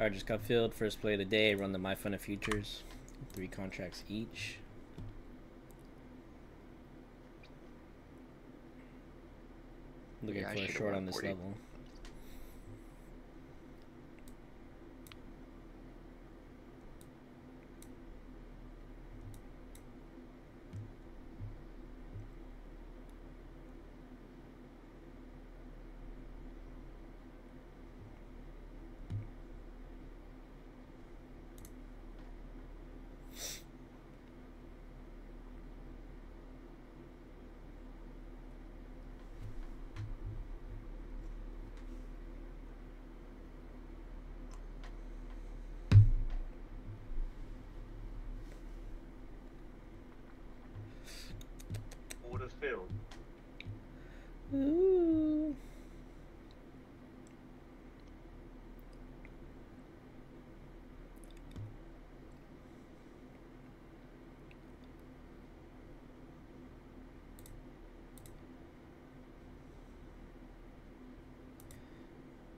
Alright, just got filled. First play of the day. Run the MyFundedFutures. Three contracts each. Looking Yeah, for a short on this level. Order filled. Ooh.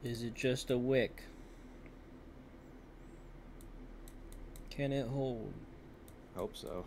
Is it just a wick? Can it hold? Hope so.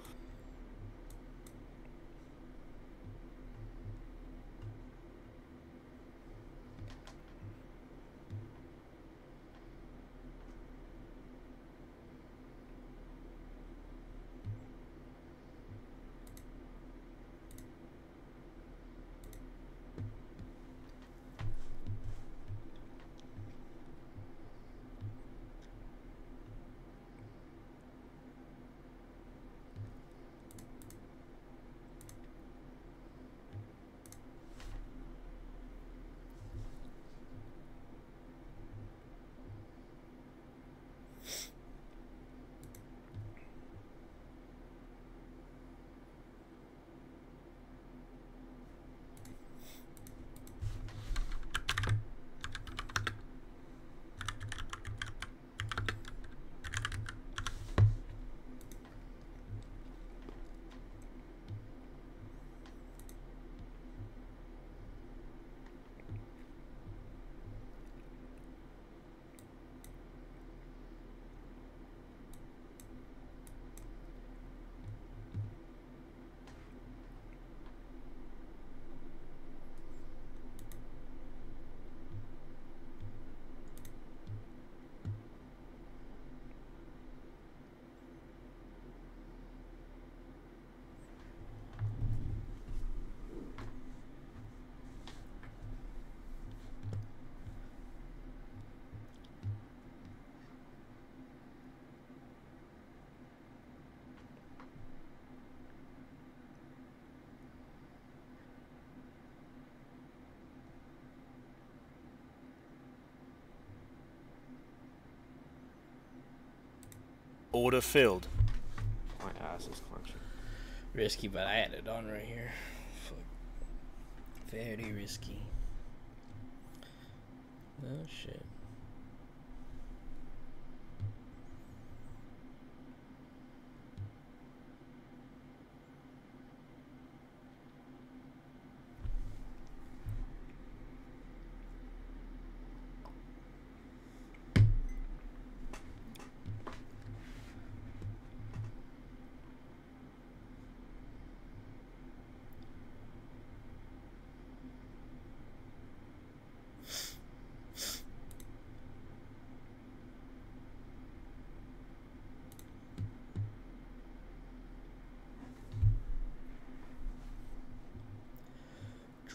Order filled. My ass is clenching. Risky, but I had it on right here. Fuck. Very risky. Oh shit.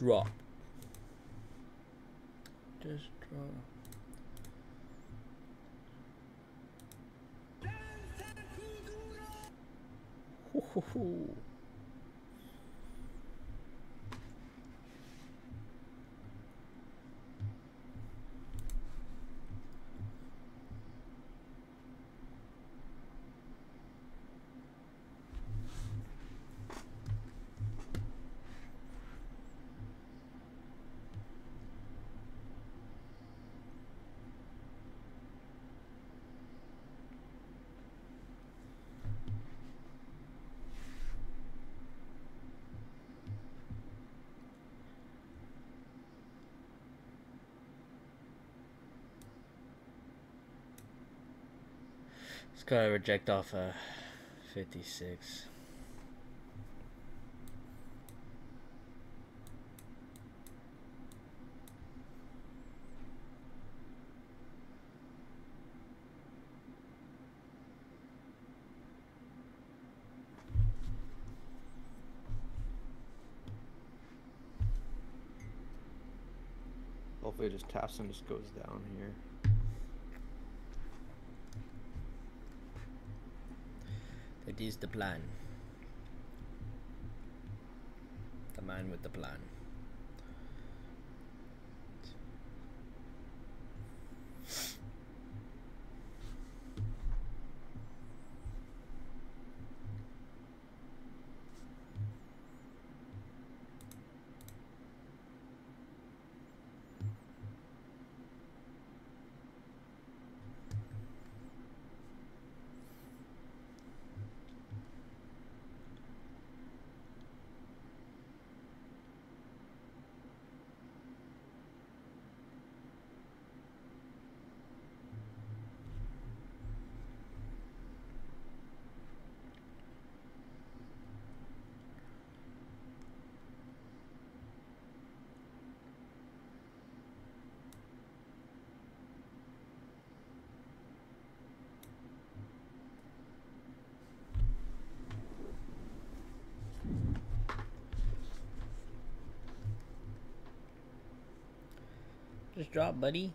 Drop. Just drop. Hoo hoo hoo. Let's go reject off uh, 56. Hopefully it just taps and just goes down here. Is the plan. The man with the plan. Just drop, buddy.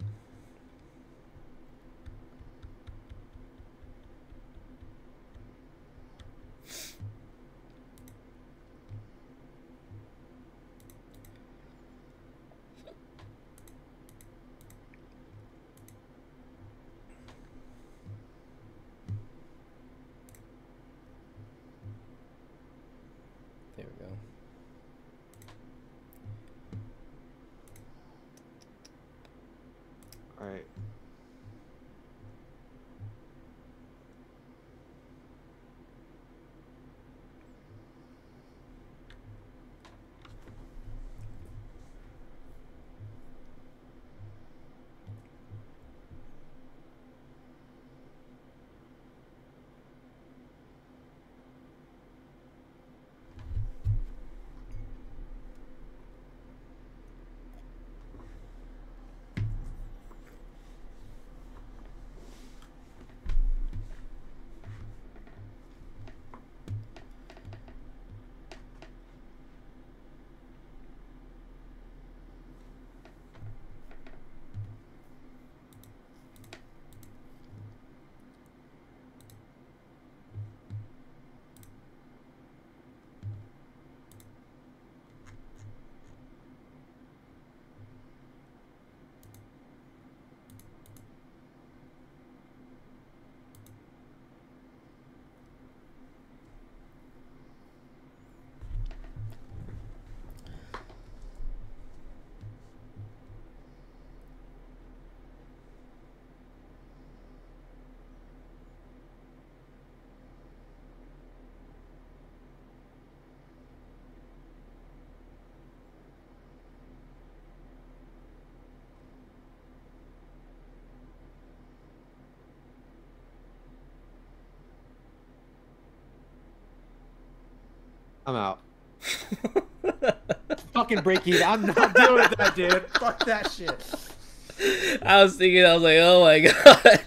I'm out. Fucking break even. I'm not doing that, dude. Fuck that shit. I was thinking, I was like, oh my god.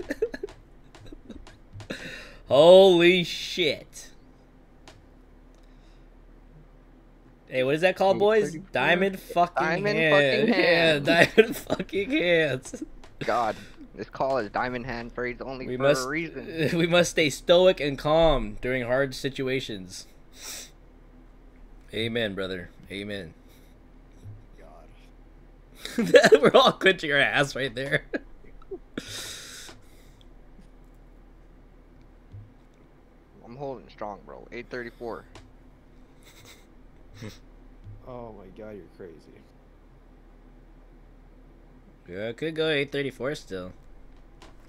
Holy shit. Hey, what is that called, boys? Diamond fucking Diamond hand. fucking Yeah, diamond fucking hands. God, this call is Diamond Hand phrase only We for must a reason. we must stay stoic and calm during hard situations. Amen, brother. Amen. God. We're all clenching our ass right there. I'm holding strong, bro. 834. Oh my god, you're crazy. Yeah, I could go 834 still.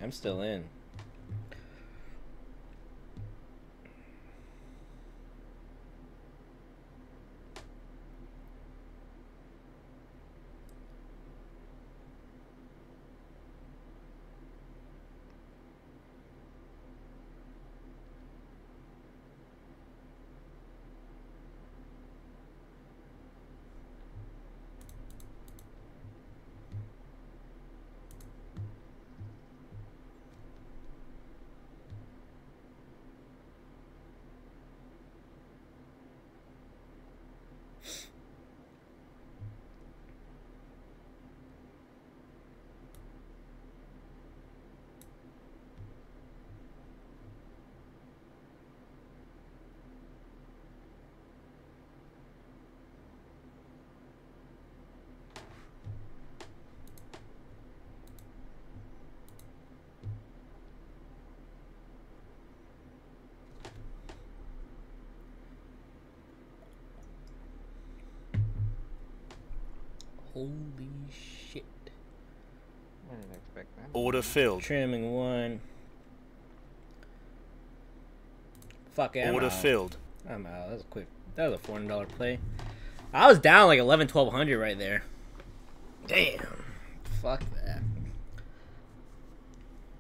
I'm still in. Holy shit. I didn't expect that. Order filled. Trimming one. Fuck it. I'm Order out. filled. I'm out. That was a quick. That was a four hundred dollar play. I was down like 11, 1200 right there. Damn. Fuck that.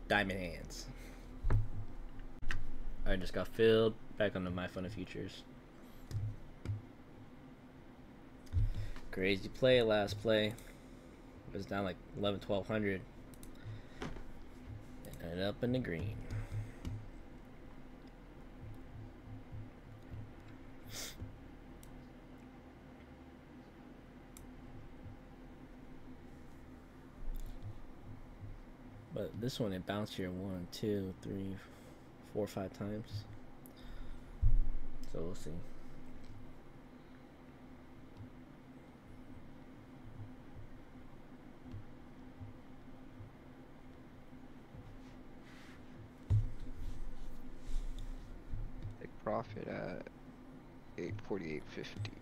Diamond hands. I just got filled. Back onto MyFundedFutures. Crazy play last play. It was down like 11, 1200. And up in the green. But this one it bounced here one, two, three, four, five times. So we'll see. profit at 848.50.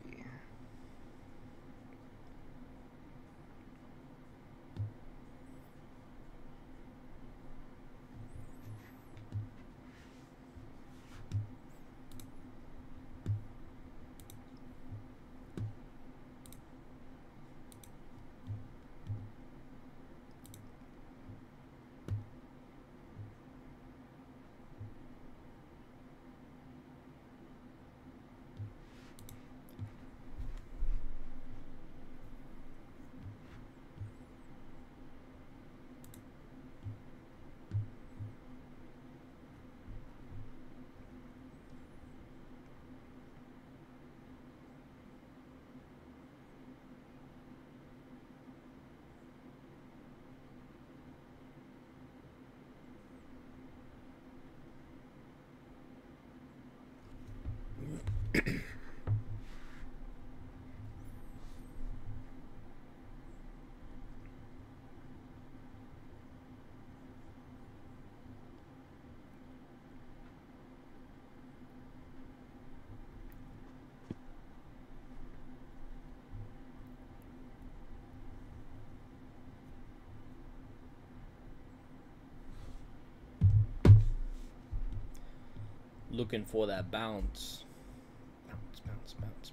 Looking for that bounce.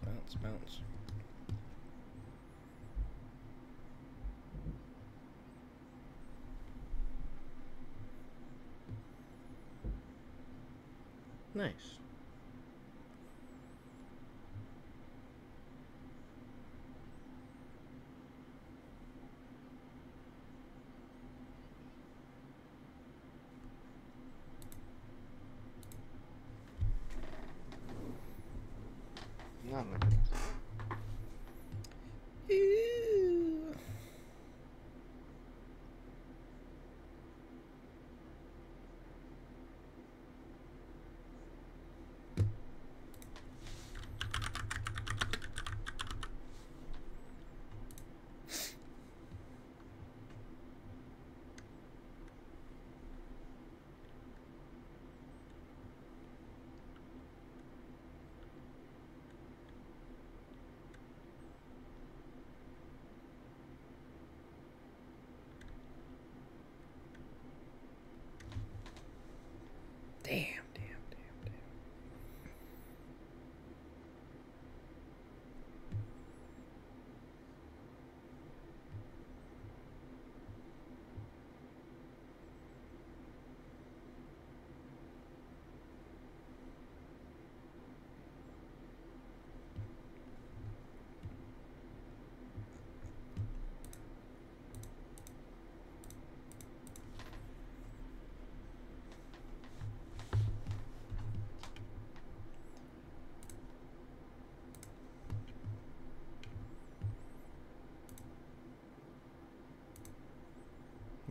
Bounce, bounce. Nice. Not looking. Ew. Damn, damn, damn, damn.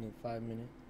Need five minutes.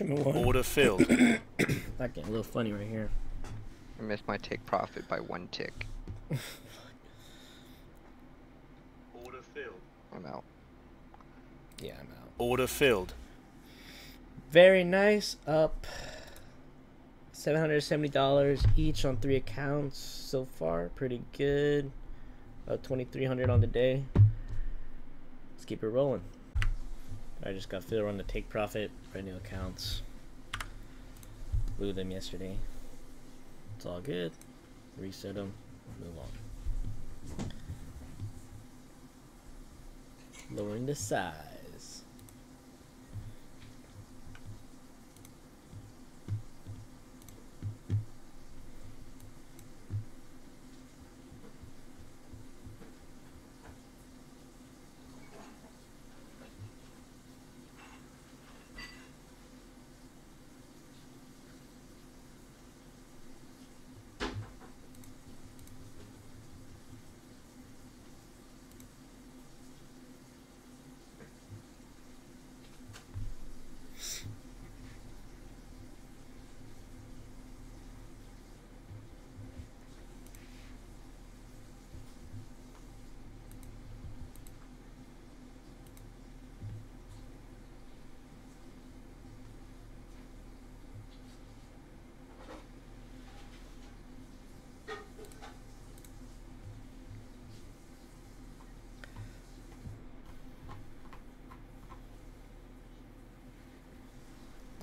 Order filled. That getting a little funny right here. I missed my take profit by one tick. Order filled. I'm out. Yeah, I'm out. Order filled. Very nice. Up seven hundred seventy dollars each on three accounts so far. Pretty good. About twenty three hundred on the day. Let's keep it rolling. I just got filler on the take profit, brand new accounts. Blew them yesterday. It's all good. Reset them. Move on. Lowering the size.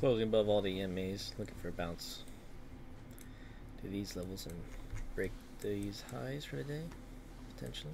Closing above all the EMAs, looking for a bounce to these levels and break these highs for the day, potentially.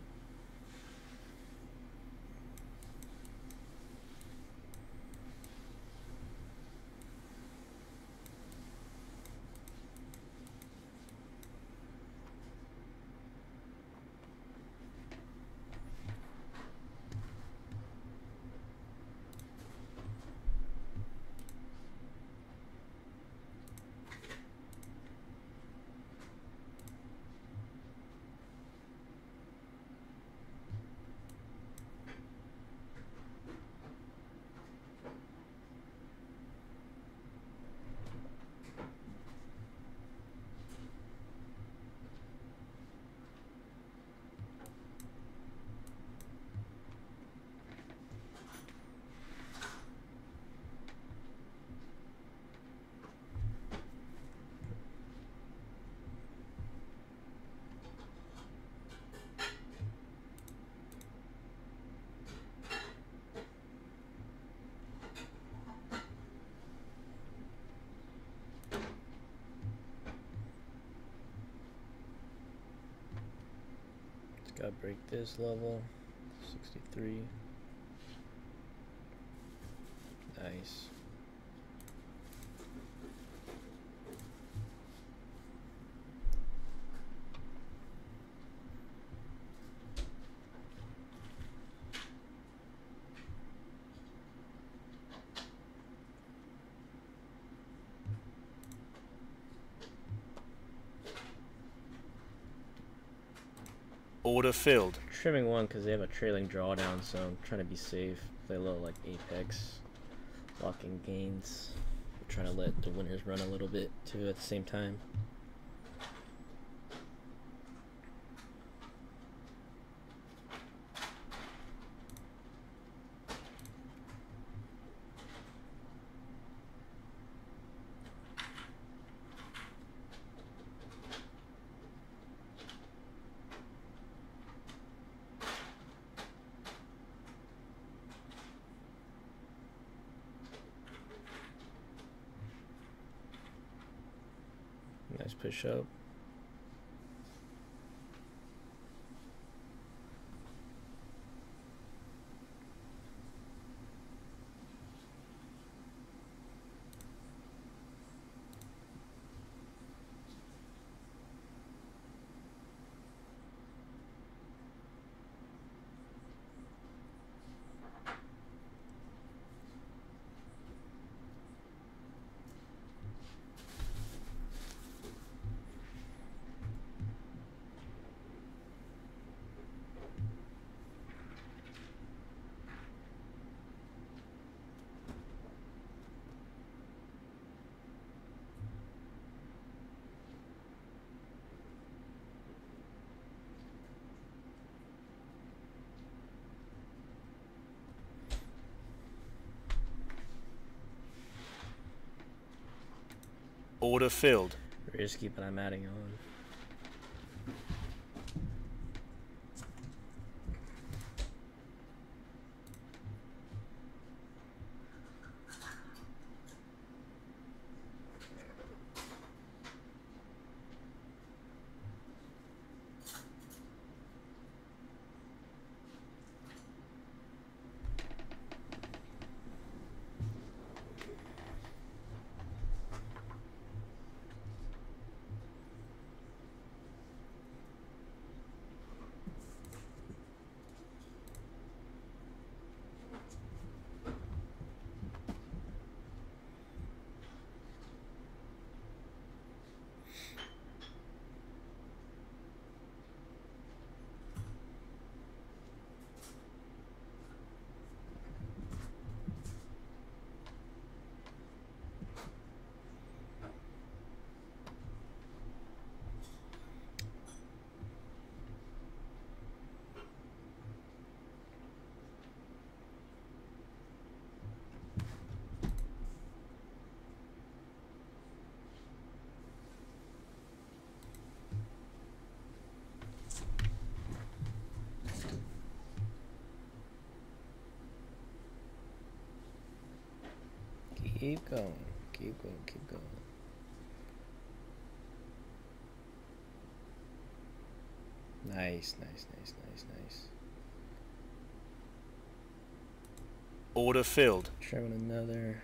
Gotta break this level. 63. Nice. Order filled. Trimming one because they have a trailing drawdown, so I'm trying to be safe. Play a little like apex, locking gains. trying to let the winners run a little bit too at the same time. Nice push up. Order filled. Risky, but I'm adding on. Keep going. Keep going. Keep going. Nice, nice, nice, nice, nice. Order filled. Try another.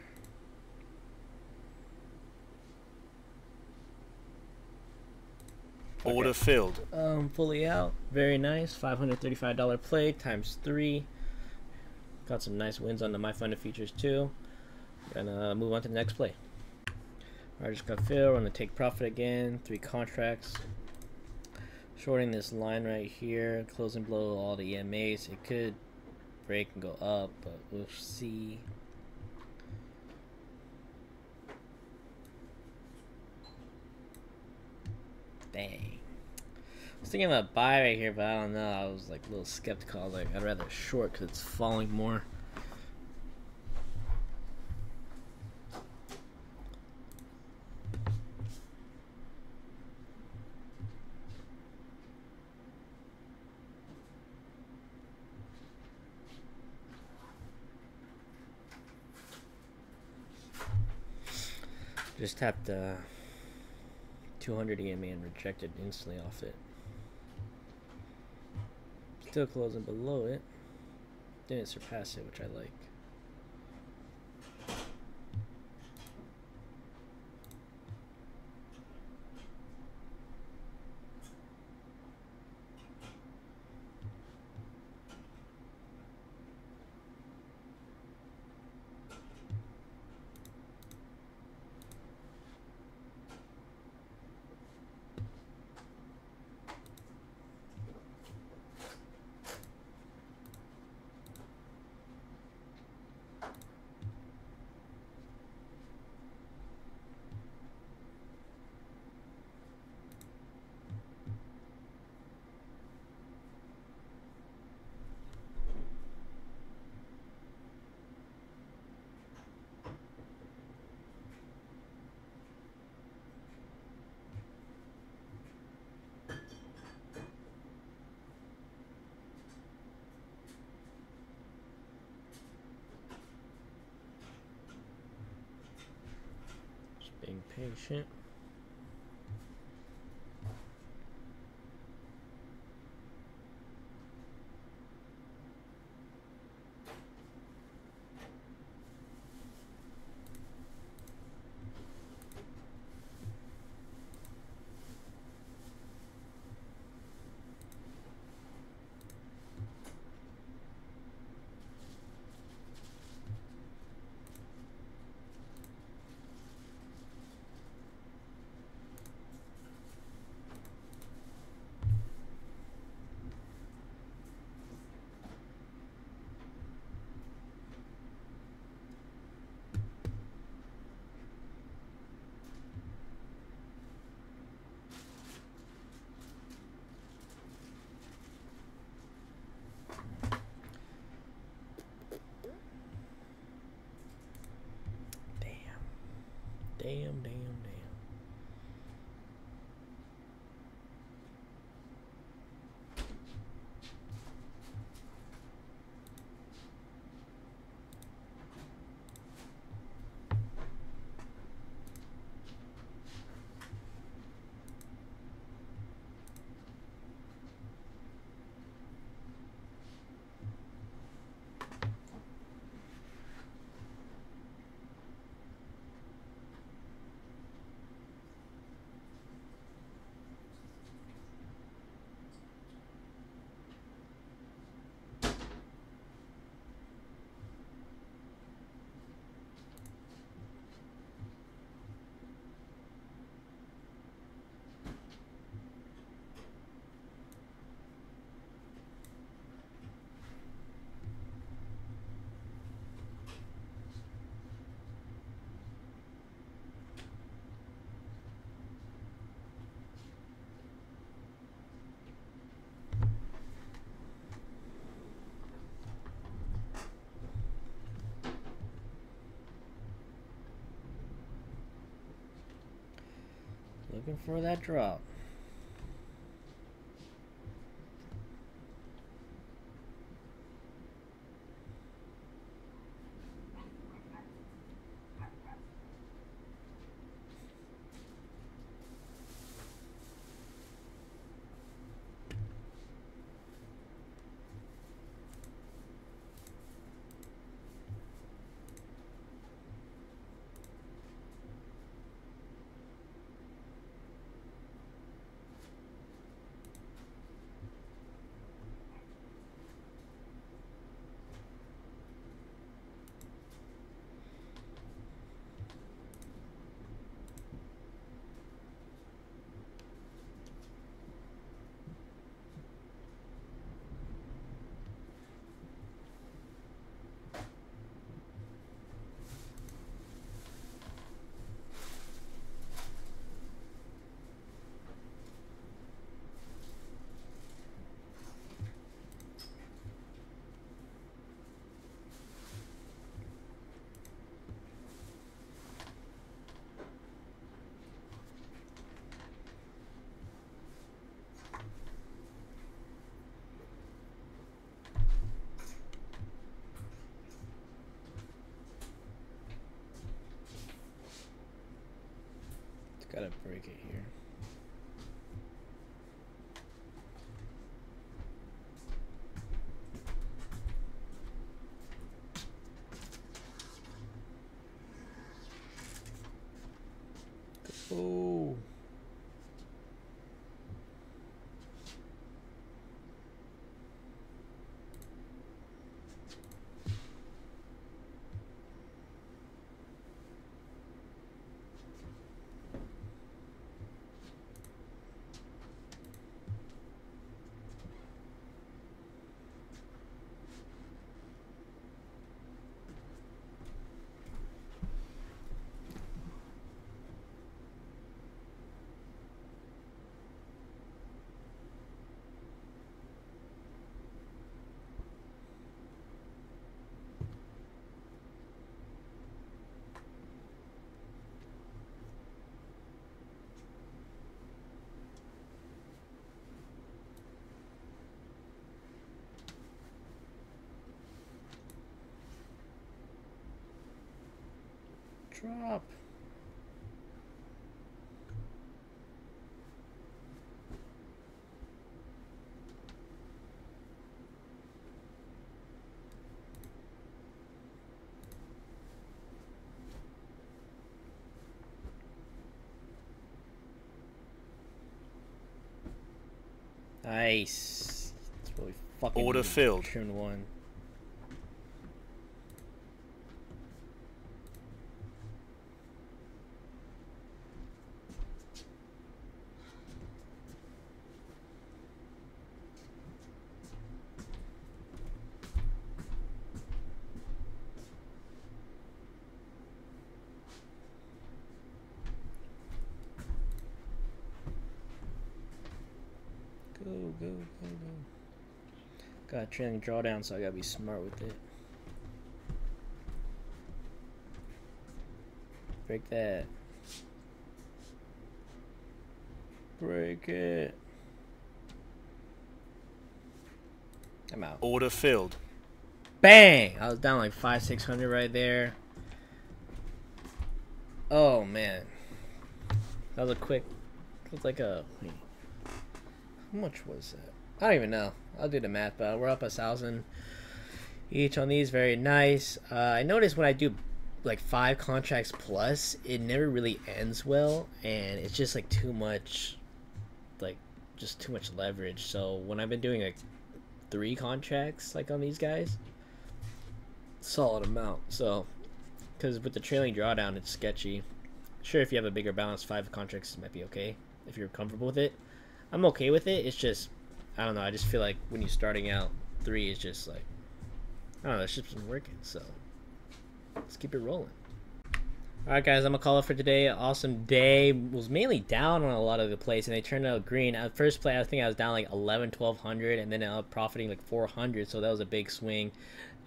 Order filled. Um, fully out. Very nice. Five hundred thirty-five dollar play times three. Got some nice wins on the MyFundedFutures too. Gonna uh, move on to the next play. I just got fill. We're gonna take profit again. Three contracts. Shorting this line right here. Closing below all the EMAs. It could break and go up, but we'll see. Dang. I was thinking about buy right here, but I don't know. I was like a little skeptical. Like, I'd rather short because it's falling more. Just tapped uh, 200 EMA and rejected instantly off it. Still closing below it. Didn't surpass it, which I like. Just being patient. Damn, damn. Looking for that drop. It's gotta break it here. Oh. Drop. Nice. That's what we fucking Order filled. Trimmed one. Go, go, go, go. Got a trailing drawdown, so I gotta be smart with it. Break that. Break it. I'm out. Order filled. Bang! I was down like five, six hundred right there. Oh man, that was a quick. It was like a. Hmm. How much was that? I don't even know. I'll do the math, but we're up a thousand each on these. Very nice. Uh, I noticed when I do like five contracts plus, it never really ends well, and it's just like too much, like just too much leverage. So when I've been doing like three contracts like on these guys, solid amount. So because with the trailing drawdown, it's sketchy. Sure, if you have a bigger balance, five contracts might be okay if you're comfortable with it. I'm okay with it. It's just, I don't know. I just feel like when you're starting out, three is just like, I don't know. It's just been working. So let's keep it rolling. All right, guys. I'm gonna call it for today. Awesome day. Was mainly down on a lot of the plays, and they turned out green. At first play, I think I was down like 11, 1200, and then I was profiting like 400. So that was a big swing.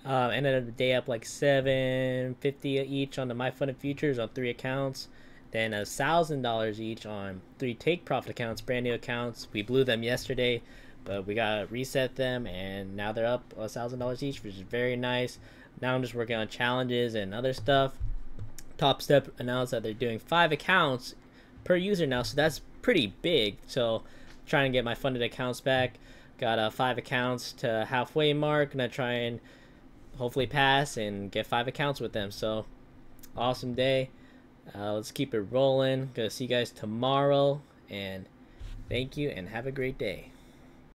Um, ended the day up like 750 each on the MyFundedFutures on three accounts. Then a thousand dollars each on three take profit accounts, brand new accounts. We blew them yesterday, but we gotta reset them, and now they're up a thousand dollars each, which is very nice. Now I'm just working on challenges and other stuff. Topstep announced that they're doing five accounts per user now, so that's pretty big. So trying to get my funded accounts back. Got uh, five accounts to halfway mark. Gonna try and hopefully pass and get five accounts with them. So awesome day. Uh, let's keep it rolling. Gonna see you guys tomorrow. And thank you and have a great day.